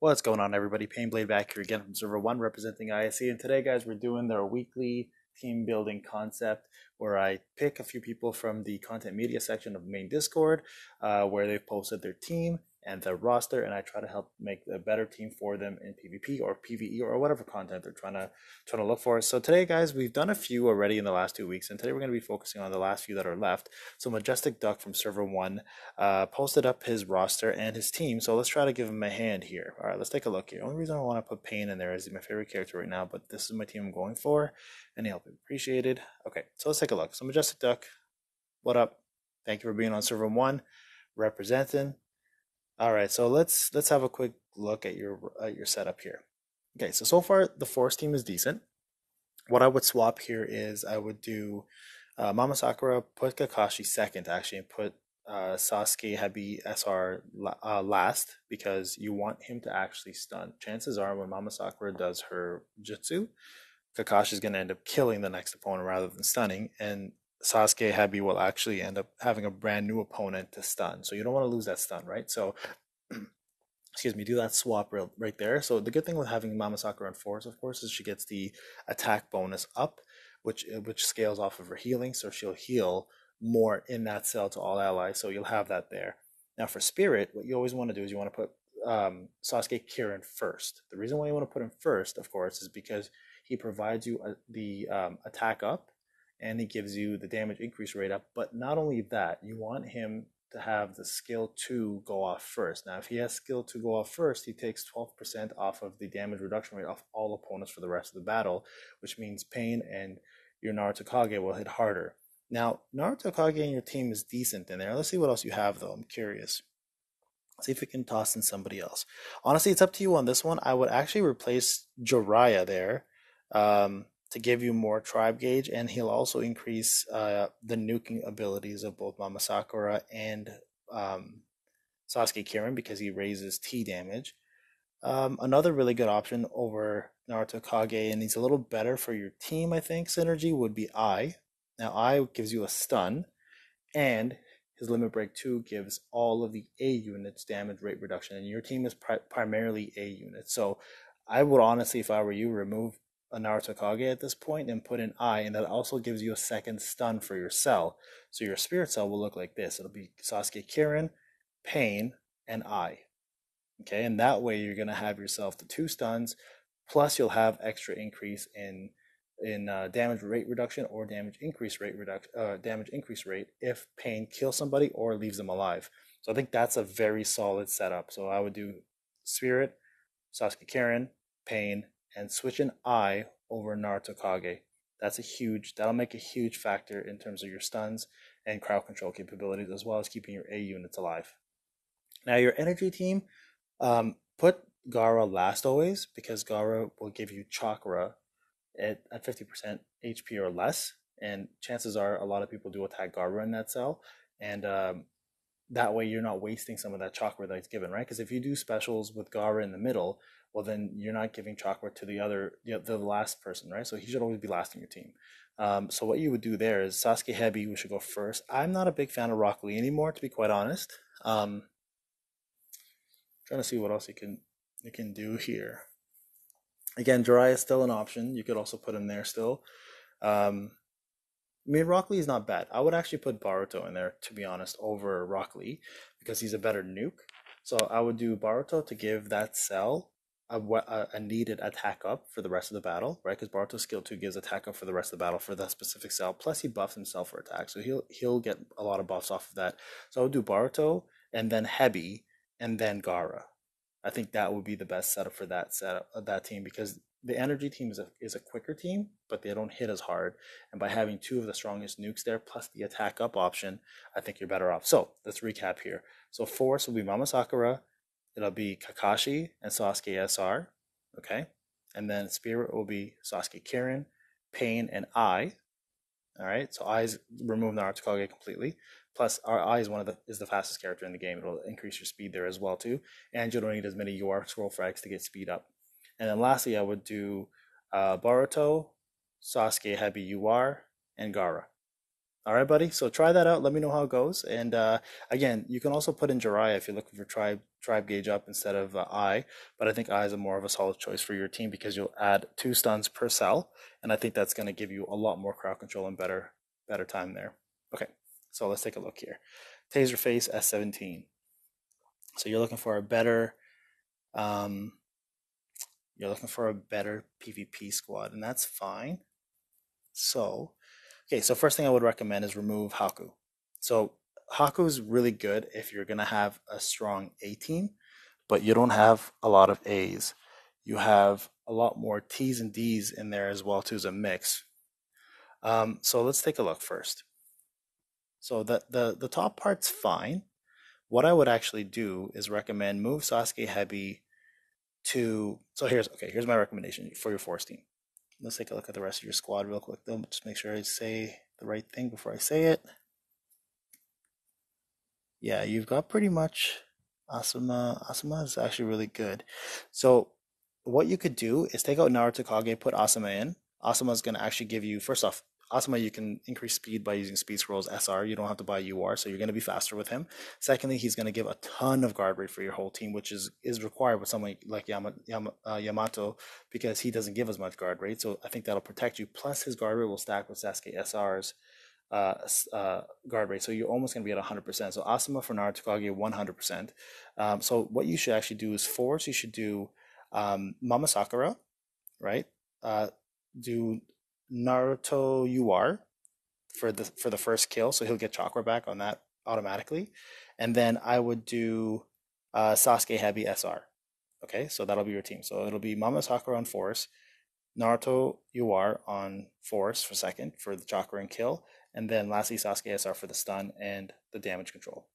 What's going on, everybody? Payneblade back here again from Server 1 representing ISE. And today, guys, we're doing their weekly team building concept where I pick a few people from the content media section of main Discord uh, where they've posted their team and their roster, and I try to help make a better team for them in PvP or PvE or whatever content they're trying to trying to look for. So today, guys, we've done a few already in the last two weeks, and today we're going to be focusing on the last few that are left. So Majestic Duck from Server One uh, posted up his roster and his team. So let's try to give him a hand here. All right, let's take a look here. Only reason I want to put Pain in there is he's my favorite character right now, but this is my team I'm going for. Any help appreciated. Okay, so let's take a look. So Majestic Duck, what up? Thank you for being on Server One, representing. All right, so let's let's have a quick look at your at your setup here. Okay, so so far the force team is decent. What I would swap here is I would do uh, Mama Sakura, put Kakashi second actually, and put uh, Sasuke Hebi SR uh, last because you want him to actually stun. Chances are when Mama Sakura does her jutsu, Kakashi is going to end up killing the next opponent rather than stunning, and Sasuke Hebi will actually end up having a brand new opponent to stun. So you don't want to lose that stun, right? So, excuse me, do that swap real, right there. So the good thing with having Mama Sakura on force, of course, is she gets the attack bonus up, which which scales off of her healing. So she'll heal more in that cell to all allies. So you'll have that there. Now for Spirit, what you always want to do is you want to put um, Sasuke Kirin first. The reason why you want to put him first, of course, is because he provides you a, the um, attack up and he gives you the damage increase rate up. But not only that, you want him to have the skill 2 go off first. Now, if he has skill 2 go off first, he takes 12% off of the damage reduction rate off all opponents for the rest of the battle, which means Pain and your Naruto Kage will hit harder. Now, Naruto Kage and your team is decent in there. Let's see what else you have, though. I'm curious. See if we can toss in somebody else. Honestly, it's up to you on this one. I would actually replace Jiraiya there. Um, to give you more tribe gauge, and he'll also increase uh, the nuking abilities of both Mama Sakura and um, Sasuke Kirin because he raises T damage. Um, another really good option over Naruto Kage, and he's a little better for your team, I think, synergy would be I. Now, I gives you a stun, and his Limit Break 2 gives all of the A units damage rate reduction, and your team is pri- primarily A units. So I would honestly, if I were you, remove a Naruto Kage at this point and put an I, and that also gives you a second stun for your cell. So your spirit cell will look like this. It'll be Sasuke Kirin, Pain, and I. Okay, and that way you're gonna have yourself the two stuns, plus you'll have extra increase in in uh, damage rate reduction or damage increase rate reduction, uh, damage increase rate if Pain kills somebody or leaves them alive. So I think that's a very solid setup. So I would do Spirit, Sasuke Kirin, Pain, and switch an I over Naruto Kage. That's a huge, that'll make a huge factor in terms of your stuns and crowd control capabilities, as well as keeping your A units alive. Now, your energy team, um, put Gaara last always, because Gaara will give you chakra at, at 50% HP or less. And chances are a lot of people do attack Gaara in that cell. And um, that way you're not wasting some of that chakra that's given, right? Because if you do specials with Gaara in the middle, well then you're not giving chakra to the other the, the last person, right? So he should always be last in your team. Um, so what you would do there is Sasuke Hebi, we should go first. I'm not a big fan of Rock Lee anymore, to be quite honest. Um, trying to see what else you can you can do here. Again, Jiraiya is still an option. You could also put him there still. Um, I mean, Rock Lee is not bad. I would actually put Boruto in there, to be honest, over Rock Lee because he's a better nuke. So I would do Boruto to give that cell a, a, needed attack up for the rest of the battle, right? Because Boruto's skill two gives attack up for the rest of the battle for that specific cell. Plus, he buffs himself for attack, so he'll he'll get a lot of buffs off of that. So I would do Boruto and then Hebi and then Gaara. I think that would be the best setup for that setup of that team because the energy team is a is a quicker team, but they don't hit as hard. And by having two of the strongest nukes there plus the attack up option, I think you're better off. So let's recap here. So force will be Mama Sakura, it'll be Kakashi and Sasuke SR, okay? And then Spirit will be Sasuke Kirin, Pain, and I. All right, so I's remove Naruto completely. Plus, our I is one of the is the fastest character in the game. It'll increase your speed there as well too, and you don't need as many UR scroll frags to get speed up. And then lastly, I would do uh, Boruto, Sasuke Hebi UR, and Gaara. All right, buddy. So try that out. Let me know how it goes. And uh, again, you can also put in Jiraiya if you're looking for tribe tribe gauge up instead of uh, I. But I think I is a more of a solid choice for your team because you'll add two stuns per cell, and I think that's going to give you a lot more crowd control and better better time there. Okay, so let's take a look here. Taserface S17. So you're looking for a better, um, you're looking for a better PvP squad, and that's fine. So Okay, so first thing I would recommend is remove Haku. So Haku is really good if you're gonna have a strong A team, but you don't have a lot of A's. You have a lot more T's and D's in there as well too as a mix. Um, so let's take a look first. So the, the the top part's fine. What I would actually do is recommend move Sasuke Hebi to. So here's okay. Here's my recommendation for your force team let's take a look at the rest of your squad real quick though. Just make sure I say the right thing before I say it. Yeah, you've got pretty much Asuma. Asuma is actually really good. So what you could do is take out Naruto Kage, put Asuma in. Asuma is going to actually give you, first off, Asuma, you can increase speed by using Speed Scrolls SR. You don't have to buy UR, so you're going to be faster with him. Secondly, he's going to give a ton of guard rate for your whole team, which is is required with someone like Yama, Yama, uh, Yamato because he doesn't give as much guard rate. So I think that'll protect you. Plus, his guard rate will stack with Sasuke SR's uh, uh, guard rate. So you're almost going to be at 100%. So Asuma for Naruto Kage, 100%. Um, so what you should actually do is force. You should do um, Mama Sakura, right? Uh, do Naruto UR for the for the first kill, so he'll get chakra back on that automatically. And then I would do uh, Sasuke Hebi SR. Okay, so that'll be your team. So it'll be Mama Sakura on force, Naruto UR on force for second for the chakra and kill, and then lastly Sasuke SR for the stun and the damage control.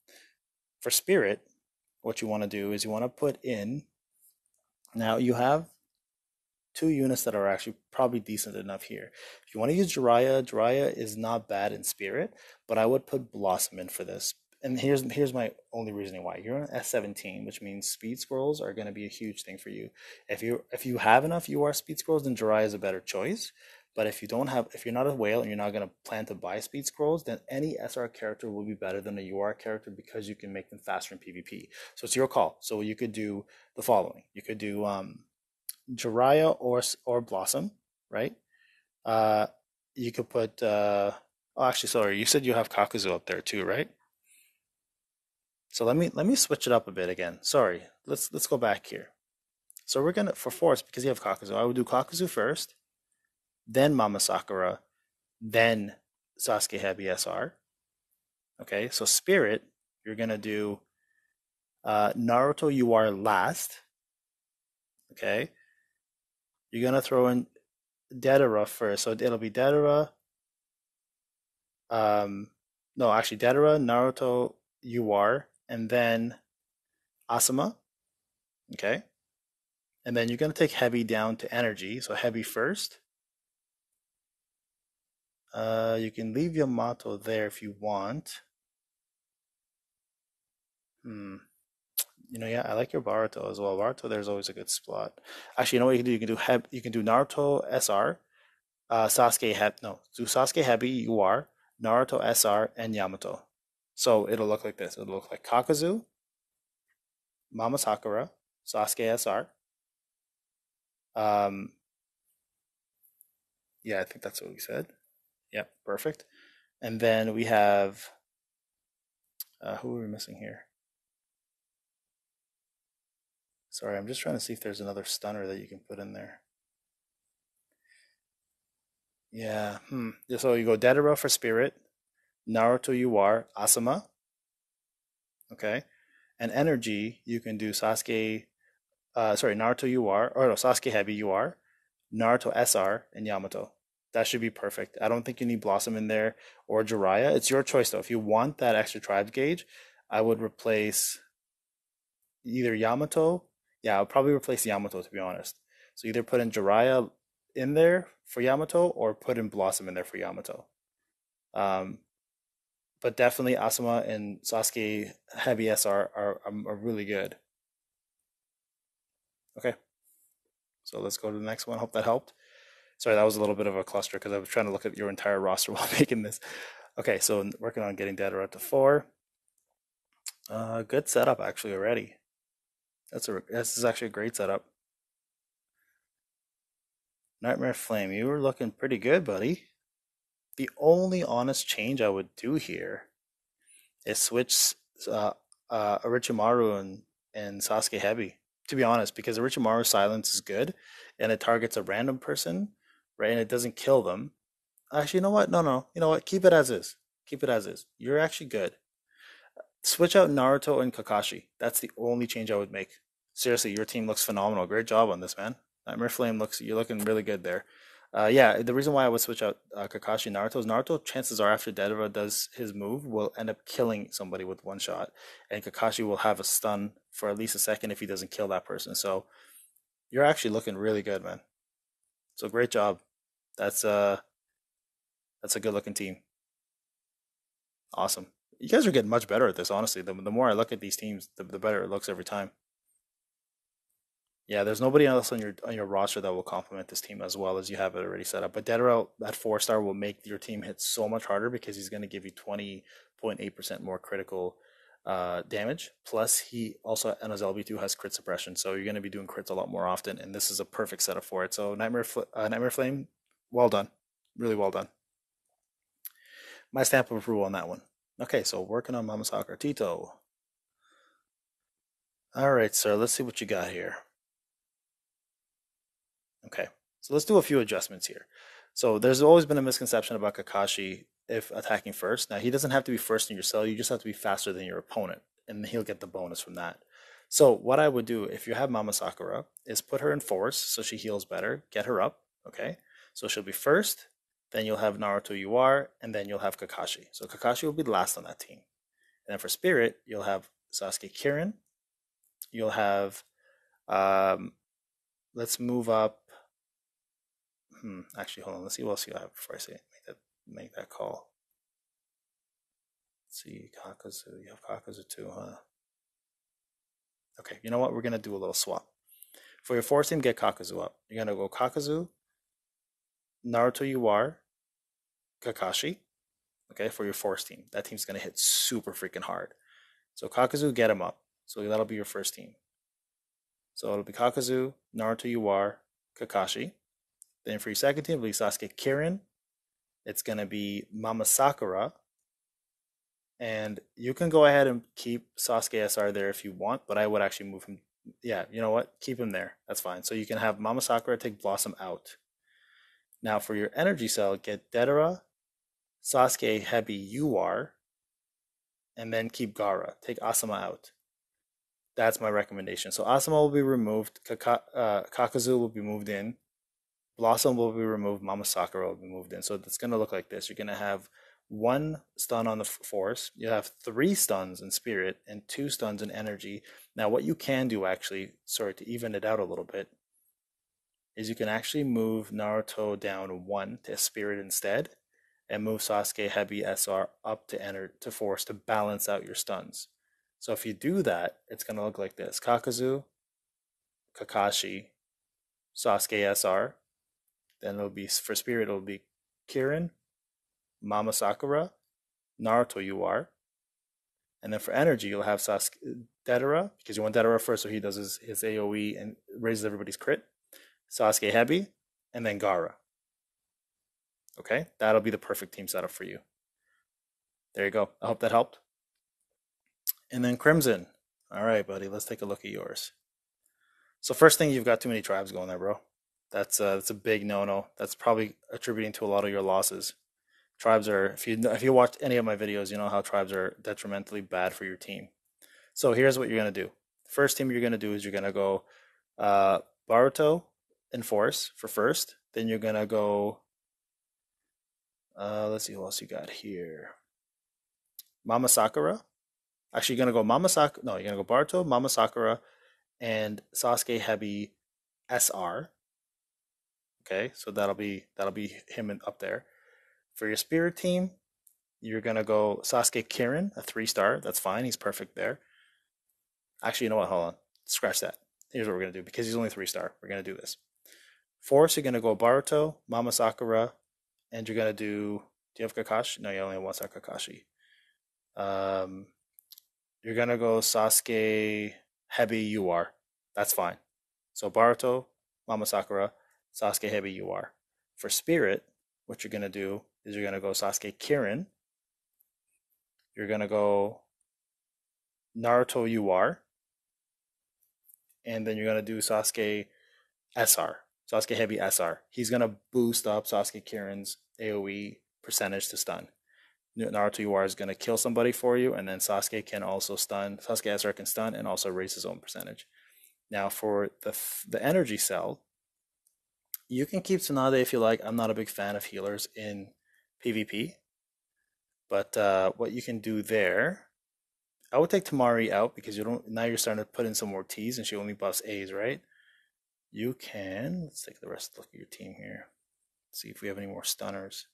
For spirit, what you want to do is you want to put in. Now you have two units that are actually probably decent enough here. If you want to use Jiraiya, Jiraiya is not bad in spirit, but I would put Blossom in for this. And here's here's my only reasoning why. You're on S17, which means speed scrolls are going to be a huge thing for you. If you if you have enough UR speed scrolls, then Jiraiya is a better choice. But if you don't have, if you're not a whale and you're not going to plan to buy speed scrolls, then any SR character will be better than a UR character because you can make them faster in PvP. So it's your call. So you could do the following. You could do um, Jiraiya or or Blossom, right? Uh, you could put. Uh, oh, actually, sorry. You said you have Kakuzu up there too, right? So let me let me switch it up a bit again. Sorry. Let's let's go back here. So we're gonna for force because you have Kakuzu. I would do Kakuzu first, then Mama Sakura, then Sasuke Hebi SR. Okay, so Spirit, you're gonna do uh, Naruto UR last. Okay, you're gonna throw in Deidara first, so it'll be Deidara. Um, no, actually Deidara, Naruto, UR, and then Asuma. Okay, and then you're gonna take Hebi down to energy. So Hebi first. Uh, you can leave Yamato there if you want. Hmm you know, yeah, I like your Boruto as well. Boruto, there's always a good spot. Actually, you know what you can do? You can do Heb, you can do Naruto SR, uh, Sasuke Heb, no, do Sasuke Hebi UR, Naruto SR, and Yamato. So it'll look like this. It'll look like Kakuzu, Mama Sakura, Sasuke SR. Um, yeah, I think that's what we said. Yep, perfect. And then we have, uh, who are we missing here? Sorry, I'm just trying to see if there's another stunner that you can put in there. Yeah, hmm. So you go Deidara for Spirit, Naruto UR, Asuma. Okay. And energy, you can do Sasuke, uh, sorry, Naruto UR, or no, Sasuke Hebi UR, Naruto SR, and Yamato. That should be perfect. I don't think you need Blossom in there or Jiraiya. It's your choice though. If you want that extra tribe gauge, I would replace either Yamato yeah, I'll probably replace Yamato to be honest. So either put in Jiraiya in there for Yamato or put in Blossom in there for Yamato. Um, but definitely Asuma and Sasuke Hebi SR are, are, are really good. Okay, so let's go to the next one. Hope that helped. Sorry, that was a little bit of a cluster because I was trying to look at your entire roster while making this. Okay, so working on getting Deidara to four. Uh, good setup actually already. That's a this is actually a great setup. Nightmare Flame, you were looking pretty good, buddy. The only honest change I would do here is switch uh, uh, Orochimaru and, and Sasuke Hebi, to be honest, because Orochimaru's silence is good and it targets a random person, right? And it doesn't kill them. Actually, you know what? No, no. You know what? Keep it as is. Keep it as is. You're actually good. Switch out Naruto and Kakashi. That's the only change I would make. Seriously, your team looks phenomenal. Great job on this, man. Nightmare Flame looks, you're looking really good there. Uh, yeah, the reason why I would switch out uh, Kakashi Naruto is Naruto, chances are after Deidara does his move, will end up killing somebody with one shot. And Kakashi will have a stun for at least a second if he doesn't kill that person. So you're actually looking really good, man. So great job. That's uh that's a good looking team. Awesome. You guys are getting much better at this, honestly. The, the more I look at these teams, the, the better it looks every time. Yeah, there's nobody else on your on your roster that will complement this team as well as you have it already set up. But Deidara at four star will make your team hit so much harder because he's going to give you twenty point eight percent more critical uh, damage. Plus, he also on his LB two has crit suppression, so you're going to be doing crits a lot more often. And this is a perfect setup for it. So Nightmare Fl- uh, Nightmare Flame, well done, really well done. My stamp of approval on that one. Okay, so working on Mama Sakura Tito. All right, sir. Let's see what you got here. Okay, so let's do a few adjustments here. So there's always been a misconception about Kakashi if attacking first. Now he doesn't have to be first in your cell, you just have to be faster than your opponent, and he'll get the bonus from that. So what I would do if you have Mama Sakura is put her in force so she heals better, get her up, okay? So she'll be first, then you'll have Naruto UR, and then you'll have Kakashi. So Kakashi will be last on that team. And then for Spirit, you'll have Sasuke Kirin. You'll have um, let's move up Hmm. Actually, hold on. Let's see what else you have before I say that make that call. Let's see, Kakuzu. You have Kakuzu too, huh? Okay. You know what? We're gonna do a little swap. For your force team, get Kakuzu up. You're gonna go Kakuzu, Naruto UR, Kakashi. Okay, for your force team. That team's gonna hit super freaking hard. So Kakuzu, get him up. So that'll be your first team. So it'll be Kakuzu, Naruto UR, Kakashi. Then for your second team, it'll be Sasuke Kirin. It's going to be Mama Sakura. And you can go ahead and keep Sasuke SR there if you want, but I would actually move him. Yeah, you know what? Keep him there. That's fine. So you can have Mama Sakura take Blossom out. Now for your energy cell, get Deidara, Sasuke, Hebi, UR, and then keep Gaara. Take Asuma out. That's my recommendation. So Asuma will be removed. Kaka, uh, Kakuzu will be moved in. Blossom will be removed, Mama Sakura will be moved in. So it's going to look like this. You're going to have one stun on the force. You have three stuns in spirit and two stuns in energy. Now, what you can do actually, sorry, to even it out a little bit, is you can actually move Naruto down one to spirit instead, and move Sasuke Hebi SR up to enter to force to balance out your stuns. So if you do that, it's going to look like this: Kakuzu, Kakashi, Sasuke SR, then it'll be for Spirit, it'll be Kirin, Mama Sakura, Naruto You are, And then for energy, you'll have Sasuke Deidara, because you want Deidara first, so he does his, his AoE and raises everybody's crit. Sasuke Hebi, and then Gaara. Okay, that'll be the perfect team setup for you. There you go. I hope that helped. And then Crimson. All right, buddy, let's take a look at yours. So first thing, you've got too many tribes going there, bro. That's a, that's a big no-no. That's probably attributing to a lot of your losses. Tribes are if you if you watched any of my videos, you know how tribes are detrimentally bad for your team. So here's what you're gonna do. First team you're gonna do is you're gonna go uh, Boruto and Force for first. Then you're gonna go. Uh, let's see who else you got here. Mama Sakura. Actually, you're gonna go Mama Sakura. No, you're gonna go Boruto, Mama Sakura, and Sasuke Hebi SR. Okay, so that'll be that'll be him up there. For your spirit team, you're gonna go Sasuke Kirin, a three star. That's fine. He's perfect there. Actually, you know what? Hold on. Scratch that. Here's what we're gonna do because he's only three star. We're gonna do this. Force, you're gonna go Boruto, Mama Sakura, and you're gonna do Do you have Kakashi? No, you only have one star Kakashi. Um, you're gonna go Sasuke, Hebi, you are. That's fine. So Boruto, Mama Sakura, Sasuke, Hebi you are. For Spirit, what you're gonna do is you're gonna go Sasuke, Kirin. You're gonna go Naruto, you are. And then you're gonna do Sasuke, SR. Sasuke Hebi SR. He's gonna boost up Sasuke Kirin's AoE percentage to stun. Naruto UR is gonna kill somebody for you, and then Sasuke can also stun. Sasuke SR can stun and also raise his own percentage. Now for the the energy cell, you can keep Tsunade if you like. I'm not a big fan of healers in PvP, but uh, what you can do there, I would take Temari out because you don't. Now you're starting to put in some more T's, and she only buffs A's, right? you can, let's take the rest look at your team here. See if we have any more stunners.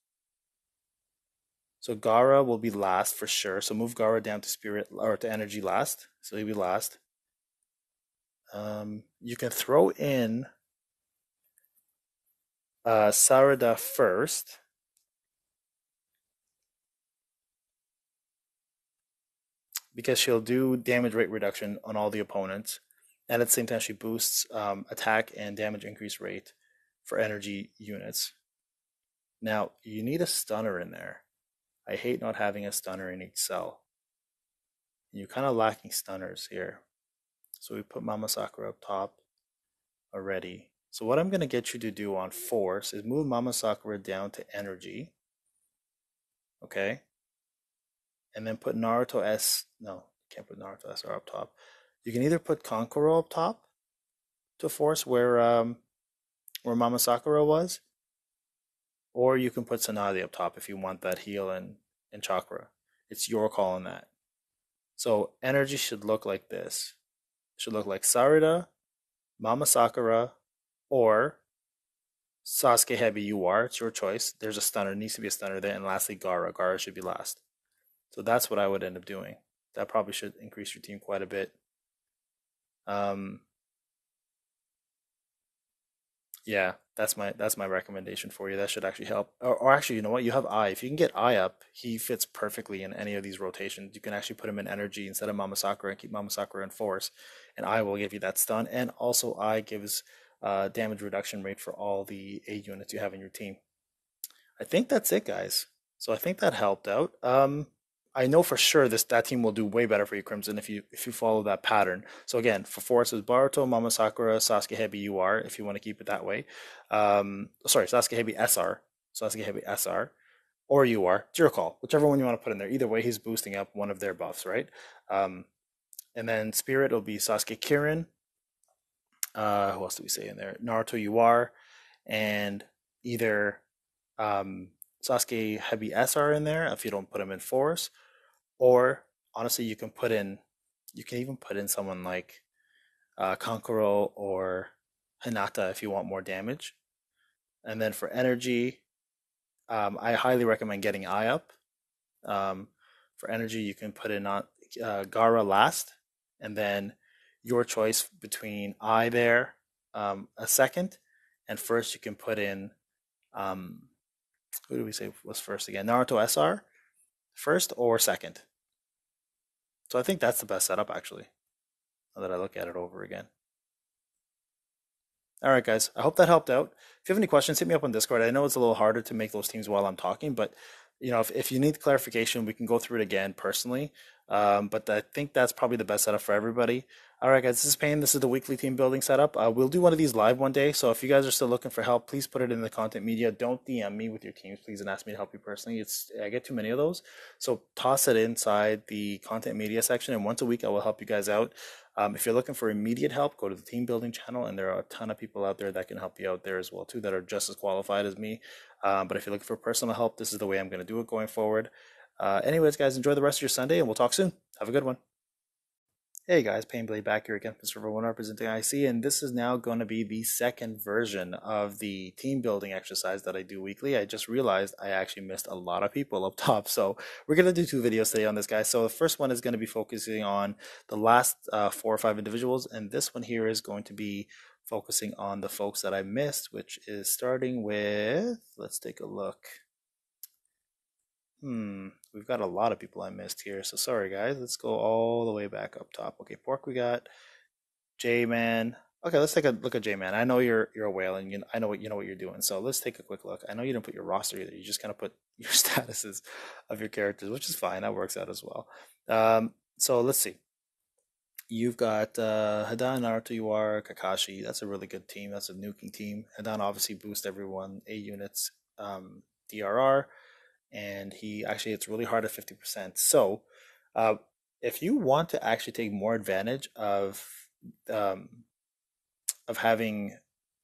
So Gaara will be last for sure. So move Gaara down to spirit or to energy last. So he'll be last. Um, you can throw in uh, Sarada first. Because she'll do damage rate reduction on all the opponents and at the same time she boosts um, attack and damage increase rate for energy units. Now you need a stunner in there. I hate not having a stunner in each cell. You're kind of lacking stunners here. So we put Mama Sakura up top already. So what I'm going to get you to do on force is move Mama Sakura down to energy. Okay? And then put Naruto S, no, can't put Naruto SR up top. You can either put Kankuro up top to force where um, where Mama Sakura was, or you can put Tsunade up top if you want that heal and, and chakra. It's your call on that. So energy should look like this. Should look like Sarada, Mama Sakura, or Sasuke Hebi you are. It's your choice. There's a stunner, needs to be a stunner there, and lastly Gaara. Gaara should be last. So that's what I would end up doing. That probably should increase your team quite a bit. Um, yeah, that's my that's my recommendation for you. That should actually help. Or, or actually, you know what? You have I. If you can get I up, he fits perfectly in any of these rotations. You can actually put him in energy instead of Mama Sakura and keep Mama Sakura in force, and I will give you that stun. And also, I gives uh, damage reduction rate for all the A units you have in your team. I think that's it, guys. So I think that helped out. Um, I know for sure this that team will do way better for you, Crimson, if you if you follow that pattern. So again, for Force is Boruto, Mama Sakura, Sasuke you are, if you want to keep it that way. Um, sorry, Sasuke Hebi SR, Sasuke Hebi SR, or are. It's your call, whichever one you want to put in there. Either way, he's boosting up one of their buffs, right? Um, and then Spirit will be Sasuke Kirin. Uh, who else do we say in there? Naruto, you are, and either um, Sasuke Hebi SR in there if you don't put him in force. Or honestly, you can put in, you can even put in someone like uh, Kankuro or Hinata if you want more damage. And then for energy, um, I highly recommend getting Ai up. Um, for energy, you can put in uh, Gaara last, and then your choice between I there um, a second, and first you can put in um, who do we say was first again? Naruto SR first or second? So I think that's the best setup actually. Now that I look at it over again. All right, guys. I hope that helped out. If you have any questions, hit me up on Discord. I know it's a little harder to make those teams while I'm talking, but you know, if, if you need clarification, we can go through it again personally. Um, but I think that's probably the best setup for everybody. All right, guys, this is Payne. This is the weekly team building setup. Uh, we'll do one of these live one day. So if you guys are still looking for help, please put it in the content media. Don't DM me with your teams, please, and ask me to help you personally. It's I get too many of those. So toss it inside the content media section, and once a week I will help you guys out. Um, if you're looking for immediate help, go to the team building channel, and there are a ton of people out there that can help you out there as well too, that are just as qualified as me. Um, but if you're looking for personal help, this is the way I'm going to do it going forward. Uh, anyways, guys, enjoy the rest of your Sunday, and we'll talk soon. Have a good one. Hey guys, Payneblade back here again from Server 1 representing IC, and this is now going to be the second version of the team building exercise that I do weekly. I just realized I actually missed a lot of people up top, so we're going to do two videos today on this guy. So the first one is going to be focusing on the last uh, four or five individuals, and this one here is going to be focusing on the folks that I missed, which is starting with, let's take a look. Hmm, we've got a lot of people I missed here, so sorry guys. Let's go all the way back up top. Okay, Pork, we got J-Man. Okay, let's take a look at J-Man. I know you're you're a whale, and you, I know what you know what you're doing. So let's take a quick look. I know you didn't put your roster either. You just kind of put your statuses of your characters, which is fine. That works out as well. Um, so let's see. You've got uh, Hidan, Naruto, UR, Kakashi. That's a really good team. That's a nuking team. Hidan obviously boosts everyone, A units, um, DRR, and he actually it's really hard at 50%. So uh, if you want to actually take more advantage of um, of having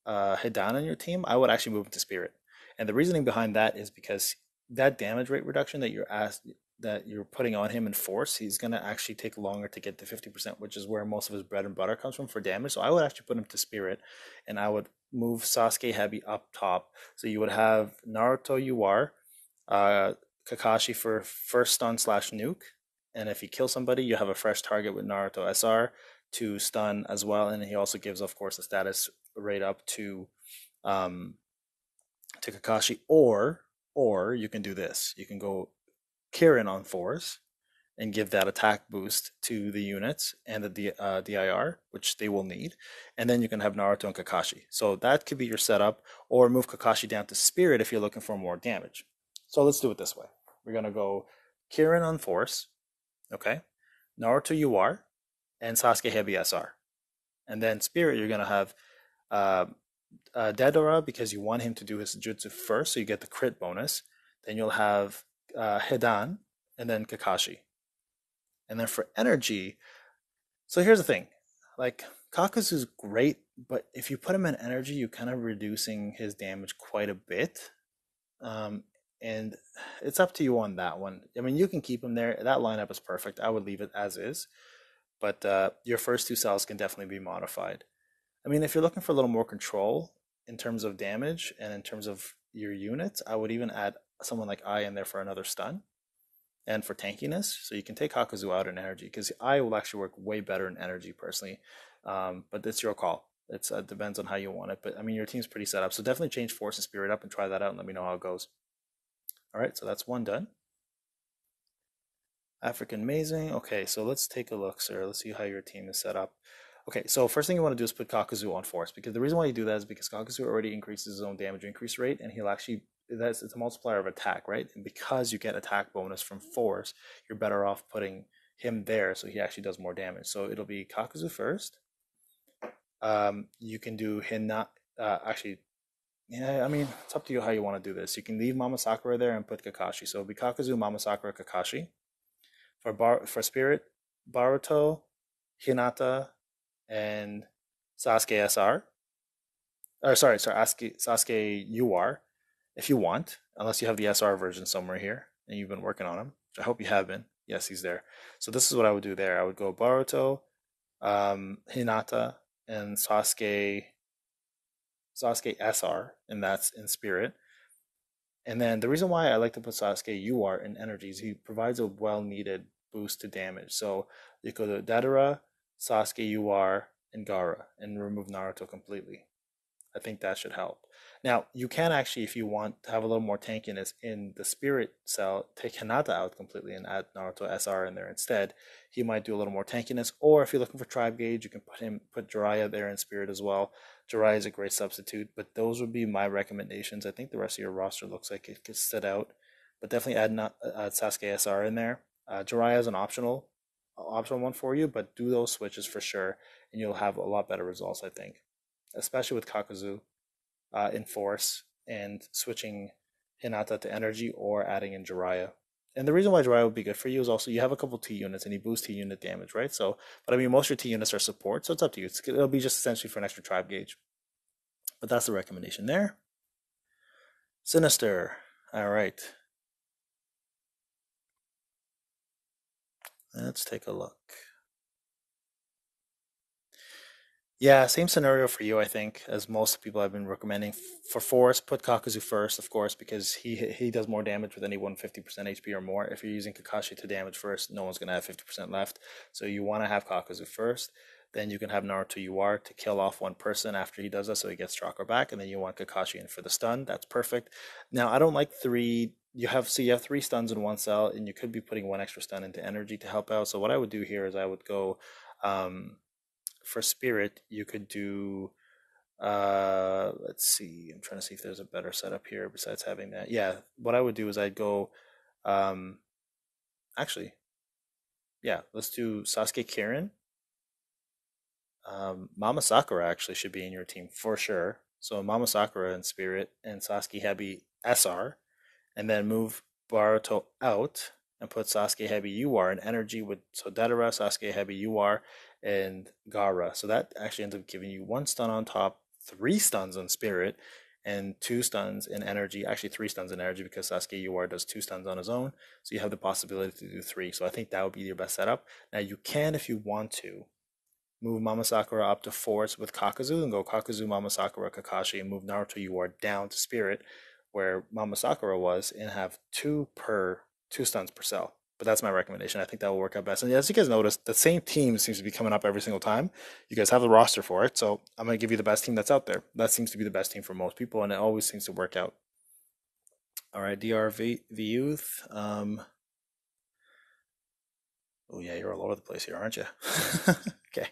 uh, Hidan on your team, I would actually move him to Spirit. And the reasoning behind that is because that damage rate reduction that you're asked that you're putting on him in force, he's gonna actually take longer to get to 50%, which is where most of his bread and butter comes from for damage. So I would actually put him to Spirit, and I would move Sasuke Hebi up top. So you would have Naruto UR, uh, Kakashi for first stun slash nuke, and if he kills somebody, you have a fresh target with Naruto SR to stun as well, and he also gives, of course, a status rate up to um, to Kakashi. Or or you can do this: you can go Kirin on force and give that attack boost to the units and the uh, DIR, which they will need. And then you can have Naruto and Kakashi. So that could be your setup, or move Kakashi down to Spirit if you're looking for more damage. So let's do it this way. We're going to go Kirin on force, okay? Naruto UR, and Sasuke Hebi SR. And then Spirit, you're going to have uh, uh, because you want him to do his jutsu first, so you get the crit bonus. Then you'll have uh, Hidan, and then Kakashi. And then for energy, so here's the thing, like Kakuzu's great, but if you put him in energy, you're kind of reducing his damage quite a bit. Um, and it's up to you on that one. I mean, you can keep him there. That lineup is perfect. I would leave it as is, but uh, your first two cells can definitely be modified. I mean, if you're looking for a little more control in terms of damage and in terms of your units, I would even add someone like I in there for another stun and for tankiness. So you can take Kakuzu out in energy because I will actually work way better in energy personally. Um, but it's your call. It uh, depends on how you want it. But I mean, your team's pretty set up. So definitely change Force and Spirit up and try that out and let me know how it goes. All right, so that's one done. African Amazing. Okay, so let's take a look, sir. Let's see how your team is set up. Okay, so first thing you want to do is put Kakuzu on force because the reason why you do that is because Kakuzu already increases his own damage increase rate and he'll actually that's it's a multiplier of attack, right? And because you get attack bonus from force, you're better off putting him there so he actually does more damage. So it'll be Kakuzu first. Um, you can do Hina. Uh, actually, yeah, I mean it's up to you how you want to do this. You can leave Mama Sakura there and put Kakashi. So it'll be Kakuzu, Mama Sakura, Kakashi. For bar for Spirit, Boruto, Hinata, and Sasuke SR. Or sorry, sorry, Sasuke, Sasuke UR if you want, unless you have the SR version somewhere here and you've been working on them, I hope you have been. Yes, he's there. So this is what I would do there. I would go Boruto, um, Hinata, and Sasuke, Sasuke SR, and that's in spirit. And then the reason why I like to put Sasuke UR in energies, he provides a well needed boost to damage. So you go to Deidara, Sasuke UR, and Gaara, and remove Naruto completely. I think that should help. Now, you can actually, if you want to have a little more tankiness in the spirit cell, take Hinata out completely and add Naruto SR in there instead. He might do a little more tankiness. Or if you're looking for tribe gauge, you can put him put Jiraiya there in spirit as well. Jiraiya is a great substitute, but those would be my recommendations. I think the rest of your roster looks like it could sit out, but definitely add, not, add Sasuke SR in there. Uh, Jiraiya is an optional optional one for you, but do those switches for sure, and you'll have a lot better results, I think, especially with Kakuzu uh, in force and switching Hinata to energy or adding in Jiraiya. And the reason why Jiraiya would be good for you is also you have a couple T units and he boosts T unit damage, right? So, but I mean, most of your T units are support, so it's up to you. It's, it'll be just essentially for an extra tribe gauge. But that's the recommendation there. Sinister. All right. Let's take a look. Yeah, same scenario for you, I think, as most people have been recommending. For Force, put Kakuzu first, of course, because he he does more damage with anyone 50% HP or more. If you're using Kakashi to damage first, no one's going to have 50% left. So you want to have Kakuzu first. Then you can have Naruto UR to kill off one person after he does that so he gets Chakra back. And then you want Kakashi in for the stun. That's perfect. Now, I don't like three you have so you have three stuns in one cell, and you could be putting one extra stun into energy to help out. So what I would do here is I would go um, for spirit. You could do uh, let's see. I'm trying to see if there's a better setup here besides having that. Yeah, what I would do is I'd go. Um, actually, yeah, let's do Sasuke Kirin. Um, Mama Sakura actually should be in your team for sure. So Mama Sakura in Spirit and Sasuke Hebi SR, and then move Boruto out and put Sasuke Hebi UR in energy with so Deidara, Sasuke Hebi UR, and Gaara. So that actually ends up giving you one stun on top, three stuns on Spirit, and two stuns in energy. Actually, three stuns in energy because Sasuke UR does two stuns on his own. So you have the possibility to do three. So I think that would be your best setup. Now you can, if you want to, move Mama Sakura up to fours with Kakuzu and go Kakuzu, Mama Sakura, Kakashi, and move Naruto UR down to Spirit where Mama Sakura was and have two per two stuns per cell. But that's my recommendation. I think that will work out best. And as you guys noticed, the same team seems to be coming up every single time. You guys have the roster for it, so I'm gonna give you the best team that's out there. That seems to be the best team for most people, and it always seems to work out. All right, DRV the youth. Um, oh yeah, you're all over the place here, aren't you? okay.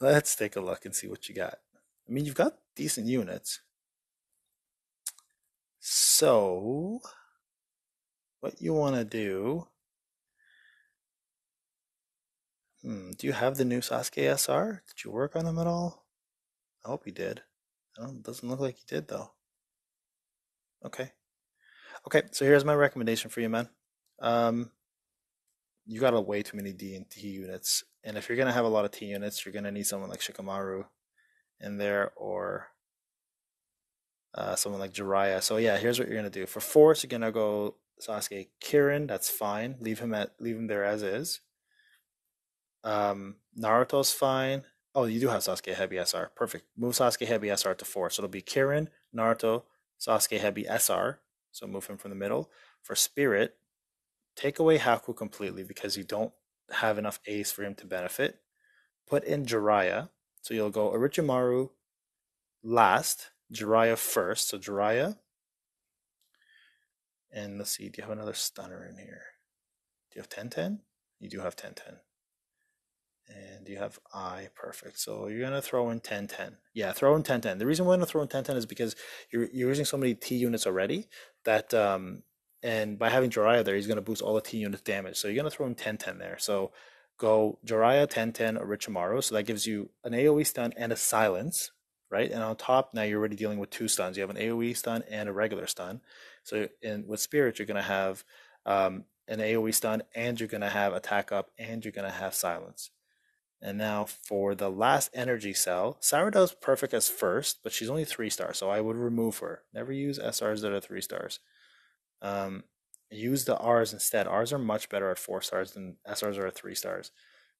Let's take a look and see what you got. I mean, you've got decent units. So, what you want to do. Hmm, do you have the new Sasuke SR? Did you work on them at all? I hope you did. Doesn't look like you did, though. Okay. Okay, so here's my recommendation for you, man. Um, you got a way too many D and T units, and if you're gonna have a lot of T units, you're gonna need someone like Shikamaru in there, or uh, someone like Jiraiya. So yeah, here's what you're gonna do. For force, you're gonna go Sasuke Kirin. That's fine. Leave him at leave him there as is. Um, Naruto's fine. Oh, you do have Sasuke Hebi SR. Perfect. Move Sasuke Hebi SR to four. So it'll be Kirin, Naruto, Sasuke Hebi SR. So move him from the middle. For Spirit, take away Haku completely because you don't have enough Ace for him to benefit. Put in Jiraiya. So you'll go Orochimaru last, Jiraiya first. So Jiraiya. And let's see, do you have another stunner in here? Do you have Tenten? You do have Tenten. And you have I, perfect. So you're gonna throw in Tenten. Yeah, throw in Tenten. The reason we're gonna throw in Tenten is because you're you're using so many T units already that um and by having Jiraiya there, he's going to boost all the T units damage. So you're going to throw in Tenten there. So go Jiraiya, Tenten, Orochimaru. So that gives you an AoE stun and a silence, right? And on top, now you're already dealing with two stuns. You have an AoE stun and a regular stun. So in with Spirit, you're going to have um, an AoE stun and you're going to have attack up and you're going to have silence. And now for the last energy cell, Sarada's perfect as first, but she's only three stars, so I would remove her. Never use SRs that are three stars. Um, use the R's instead. R's are much better at four stars than SRs are at three stars.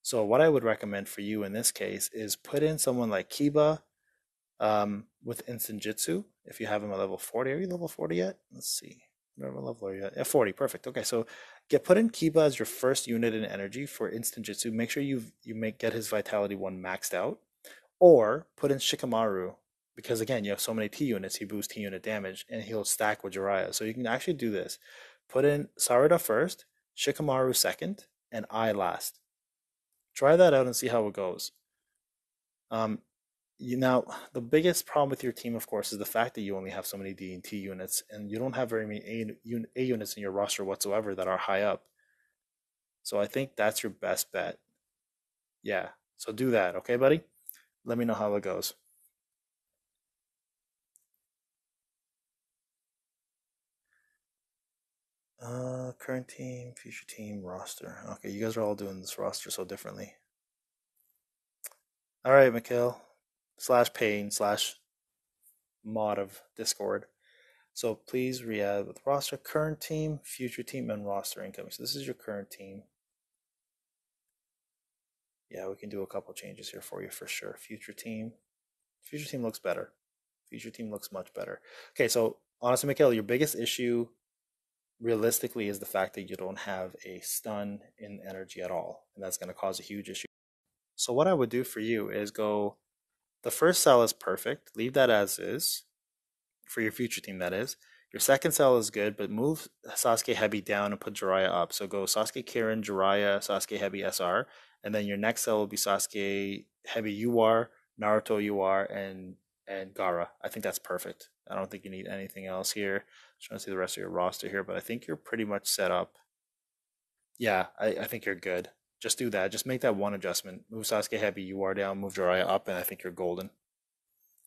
So what I would recommend for you in this case is put in someone like Kiba um, with Instant Jutsu. If you have him at level 40, are you level 40 yet? Let's see. Are you at? Yeah, 40. Perfect. Okay, so get put in Kiba as your first unit in energy for Instant Jutsu. Make sure you you make get his Vitality one maxed out, or put in Shikamaru because again, you have so many T units, he boosts T unit damage, and he'll stack with Jiraiya. So you can actually do this. Put in Sarada first, Shikamaru second, and I last. Try that out and see how it goes. Um, you now the biggest problem with your team, of course, is the fact that you only have so many D and T units, and you don't have very many A, A units in your roster whatsoever that are high up. So I think that's your best bet. Yeah. So do that, okay, buddy? Let me know how it goes. Uh, current team, future team, roster. Okay, you guys are all doing this roster so differently. All right, Mikhail, slash pain slash mod of Discord. So please re-add with roster, current team, future team, and roster incoming. So this is your current team. Yeah, we can do a couple changes here for you for sure. Future team, future team looks better. Future team looks much better. Okay, so honestly, Mikhail, your biggest issue realistically is the fact that you don't have a stun in energy at all, and that's going to cause a huge issue. So what I would do for you is go, the first cell is perfect, leave that as is, for your future team that is. Your second cell is good, but move Sasuke Hebi down and put Jiraiya up. So go Sasuke Kirin, Jiraiya, Sasuke Hebi SR, and then your next cell will be Sasuke Hebi UR, Naruto UR, and and Gaara. I think that's perfect. I don't think you need anything else here. Trying to see the rest of your roster here, but I think you're pretty much set up. Yeah, I, I think you're good. Just do that. Just make that one adjustment. Move Sasuke Hebi, you are down, move Jiraiya up, and I think you're golden.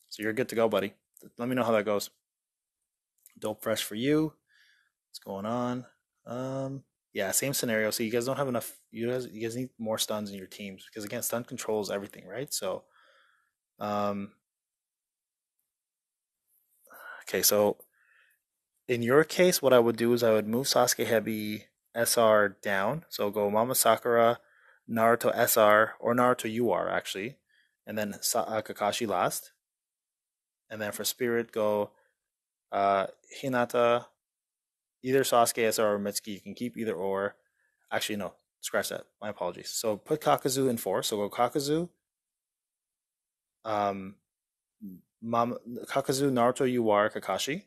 So you're good to go, buddy. Let me know how that goes. Dope fresh for you. What's going on? Um, yeah, same scenario. So you guys don't have enough. You guys, you guys need more stuns in your teams because again, stun controls everything, right? So, um, okay. So in your case, what I would do is I would move Sasuke Hebi SR down. So go Mama Sakura, Naruto SR or Naruto UR actually, and then uh, Kakashi last. And then for Spirit, go uh, Hinata, either Sasuke, SR, or Mitsuki. You can keep either or. Actually, no, scratch that. My apologies. So put Kakuzu in four. So go Kakuzu, um, Mama, Kakuzu, Naruto, UR, Kakashi.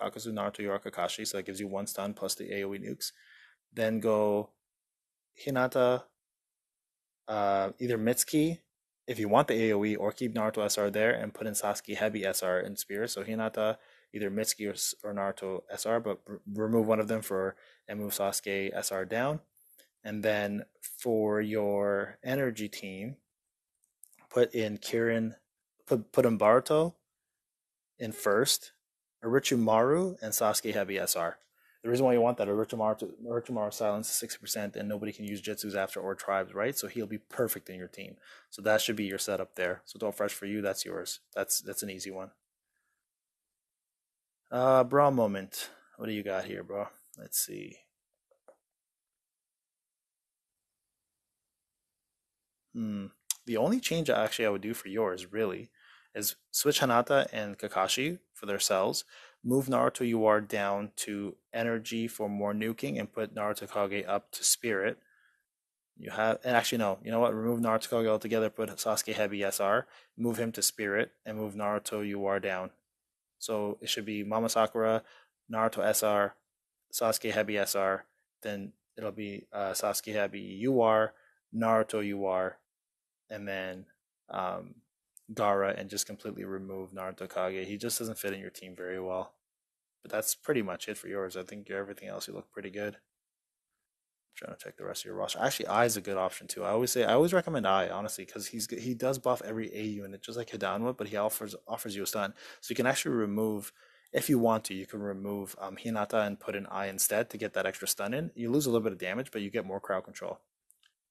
Kakuzu, Naruto, UR, Kakashi. So that gives you one stun plus the AoE nukes. Then go Hinata, uh, either Mitsuki if you want the AoE, or keep Naruto SR there and put in Sasuke Hebi SR in Spear. So Hinata, either Mitsuki or, or Naruto SR, but r- remove one of them for and move Sasuke SR down. And then for your energy team, put in Kirin, put put in Boruto in first, Orochimaru, and Sasuke Hebi SR. The reason why you want that, Orochimaru, silence is 60%, and nobody can use Jutsus after or tribes, right? So he'll be perfect in your team. So that should be your setup there. So don't fresh for you, that's yours. That's that's an easy one. Uh, bra moment. What do you got here, bro? Let's see. Hmm. The only change actually I would do for yours, really, is switch Hinata and Kakashi for their cells move Naruto UR down to energy for more nuking and put Naruto Kage up to spirit. You have, and actually, no, you know what? Remove Naruto Kage altogether, put Sasuke Hebi SR, move him to spirit, and move Naruto UR down. So it should be Mama Sakura, Naruto SR, Sasuke Hebi SR, then it'll be uh, Sasuke Hebi UR, Naruto UR, and then um, Gaara and just completely remove Naruto Kage. He just doesn't fit in your team very well. But that's pretty much it for yours. I think everything else you look pretty good. I'm trying to check the rest of your roster. Actually, Ai is a good option too. I always say I always recommend Ai honestly because he's he does buff every A unit just like Hidanwa, but he offers offers you a stun. So you can actually remove if you want to, you can remove um, Hinata and put an Ai instead to get that extra stun in. You lose a little bit of damage, but you get more crowd control.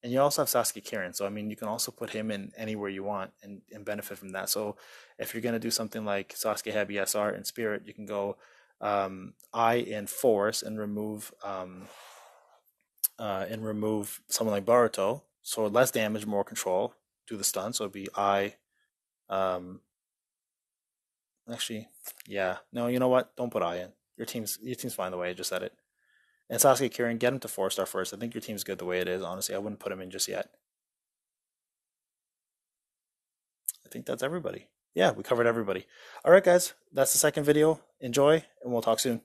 And you also have Sasuke Kirin, so I mean, you can also put him in anywhere you want and, and benefit from that. So if you're gonna do something like Sasuke Hebi SR in Spirit, you can go um, Ai in Force and remove um, uh, and remove someone like Boruto. So less damage, more control. Do the stun, so it'd be I. Um, actually, yeah, no, you know what? Don't put I in. Your team's your team's fine the way I just said it. And Sasuke Kirin, get him to four star first. I think your team's good the way it is. Honestly, I wouldn't put him in just yet. I think that's everybody. Yeah, we covered everybody. All right, guys, that's the second video. Enjoy, and we'll talk soon.